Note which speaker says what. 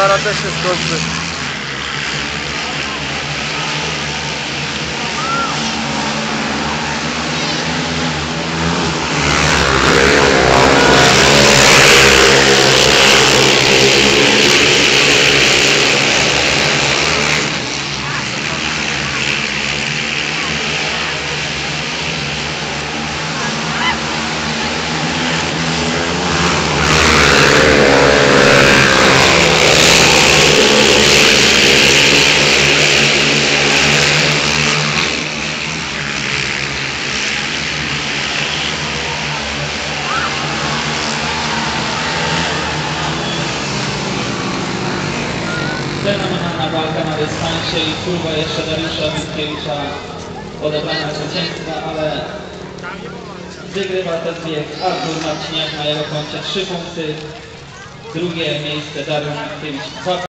Speaker 1: Sara też jest kończy.
Speaker 2: Fenomenalna walka na dystansie i próba jeszcze Dariusza Witkiewicza odebrania zwycięstwa, ale wygrywa ten bieg Artur Marciniak na jego koncie 3 punkty. Drugie miejsce Dariusz Witkiewicz 2